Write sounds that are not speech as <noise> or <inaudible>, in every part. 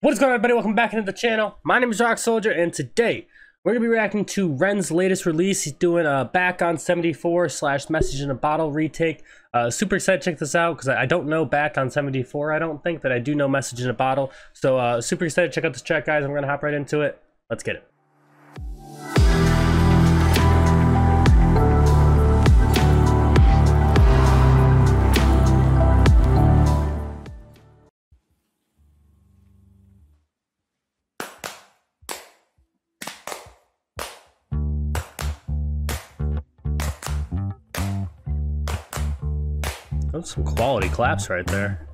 What is going on everybody? Welcome back into the channel. My name is Roc Soldier and today we're going to be reacting to Ren's latest release. He's doing a Back on 74 slash Message in a Bottle retake. Uh, super excited to check this out because I don't know Back on 74 I don't think, but I do know Message in a Bottle. So uh, super excited to check out this track guys. I'm going to hop right into it. Let's get it. Some quality claps right there.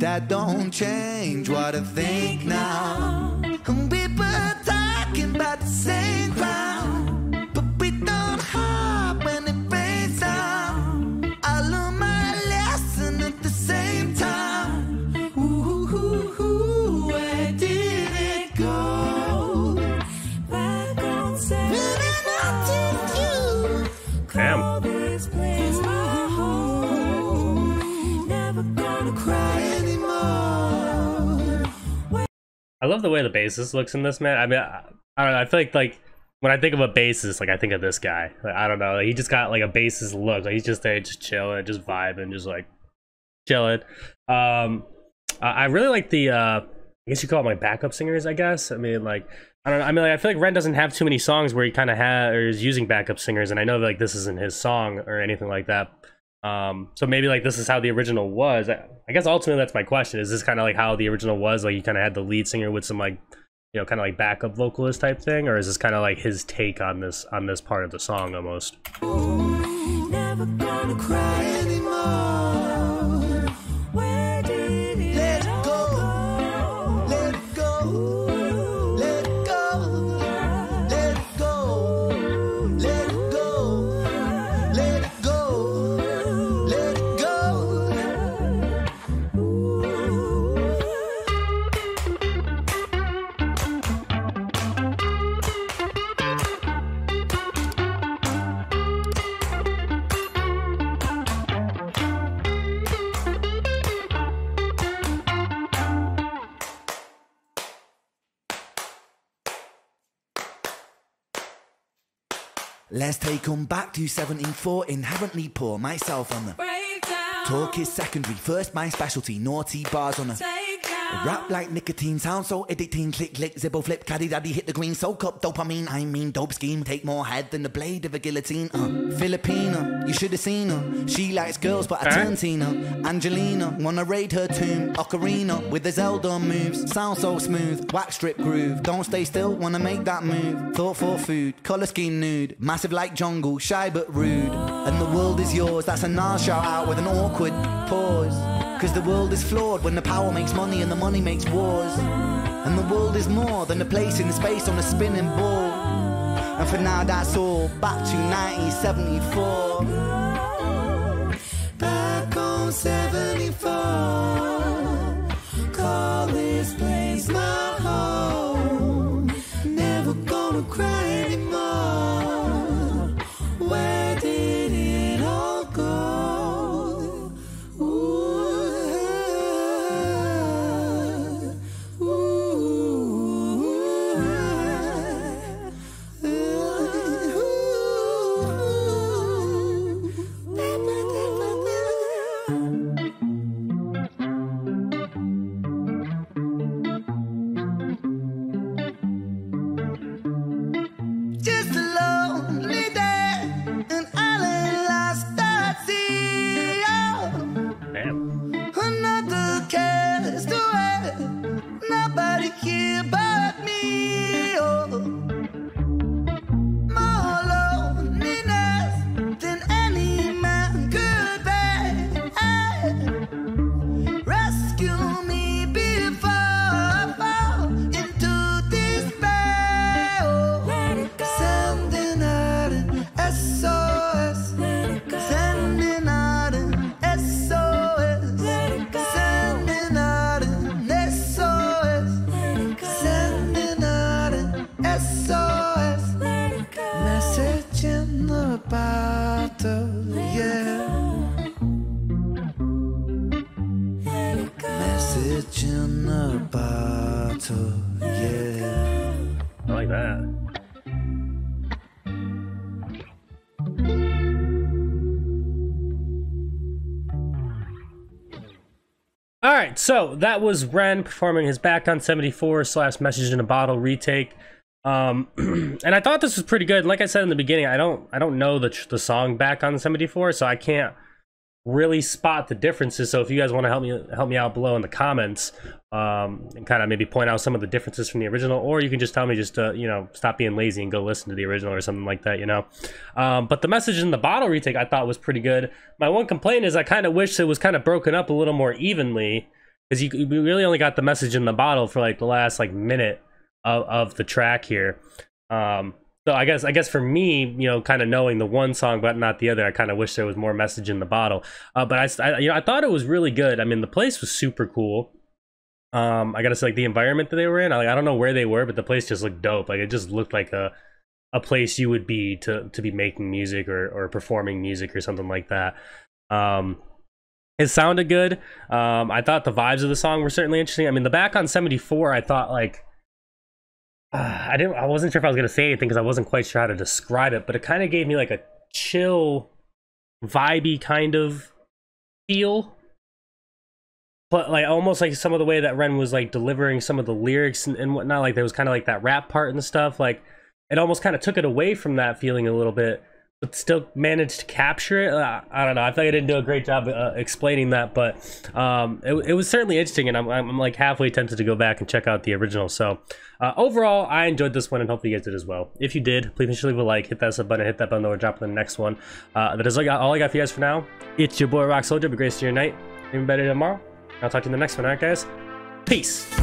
That don't change what I think now. And people talking about the same love the way the bassist looks in this man. I mean, I, I don't know. I feel like like when I think of a bassist, like I think of this guy. Like, I don't know. He just got like a bassist look. Like he's just there, just chilling, just vibing, just like chilling. Um, I really like the. uh I guess you call it my backup singers. I guess. I mean, like I don't know. I mean, like, I feel like Ren doesn't have too many songs where he kind of has or is using backup singers, and I know like this isn't his song or anything like that. Um, so maybe like this is how the original was. I, I guess ultimately that's my question. Is this kind of like how the original was? Like you kind of had the lead singer with some like, you know, kind of like backup vocalist type thing, or is this kind of like his take on this on this part of the song almost? Let's take 'em back to 1714, inherently poor, myself on the breakdown. Talk is secondary, first my specialty, naughty bars on the Rap like nicotine, sound so addicting. Click, click, zippo flip, caddy daddy, hit the green. Soak up dopamine, I mean dope scheme. Take more head than the blade of a guillotine. Uh, Filipina, you should have seen her. She likes girls, but I turn Tina. Angelina, wanna raid her tomb. Ocarina with the Zelda moves. Sound so smooth, wax strip groove. Don't stay still, wanna make that move. Thought for food, color scheme nude. Massive like jungle, shy but rude. And the world is yours, that's a Nas shout out with an awkward pause. Cause the world is flawed when the power makes money and the money makes wars. And the world is more than a place in space on a spinning ball. And for now, that's all. Back to 1974. Back on 74. matter, yeah. Message in a bottle, yeah. I like that. All right, so that was Ren performing his back on 74 slash message in a bottle retake. Um, <clears throat> and I thought this was pretty good. Like I said in the beginning, I don't I don't know the the song back on 74, so I can't really spot the differences. So if you guys want to help me help me out below in the comments, um, and kind of maybe point out some of the differences from the original, or you can just tell me just to you know stop being lazy and go listen to the original or something like that, you know. Um, but the message in the bottle retake I thought was pretty good. My one complaint is I kind of wish it was kind of broken up a little more evenly because you we really only got the message in the bottle for like the last like minute of, of the track here. Um, so I guess I guess for me, you know, kind of knowing the one song but not the other, I kind of wish there was more message in the bottle. Uh, but I, I, you know, I thought it was really good. I mean, the place was super cool. Um, I gotta say, like the environment that they were in. I, like, I don't know where they were, but the place just looked dope. Like it just looked like a a place you would be to to be making music or or performing music or something like that. Um, it sounded good. Um, I thought the vibes of the song were certainly interesting. I mean, the back on 74, I thought like uh, <sighs> I didn't I wasn't sure if I was gonna say anything because I wasn't quite sure how to describe it, but it kind of gave me like a chill, vibey kind of feel. But like almost like some of the way that Ren was like delivering some of the lyrics and, and whatnot, like there was kind of like that rap part and stuff. Like it almost kind of took it away from that feeling a little bit but still managed to capture it. Uh, I don't know. I feel like I didn't do a great job uh, explaining that, but um, it, it, was certainly interesting, and I'm, I'm, like halfway tempted to go back and check out the original. So uh, overall, I enjoyed this one, and hopefully you guys did as well. If you did, please make sure to leave a like, hit that sub button, hit that button, or drop in the next one. Uh, that is all I, got, all I got for you guys for now. It's your boy Roc Soldier. Be great to your night. Even better tomorrow. I'll talk to you in the next one. All right, guys. Peace.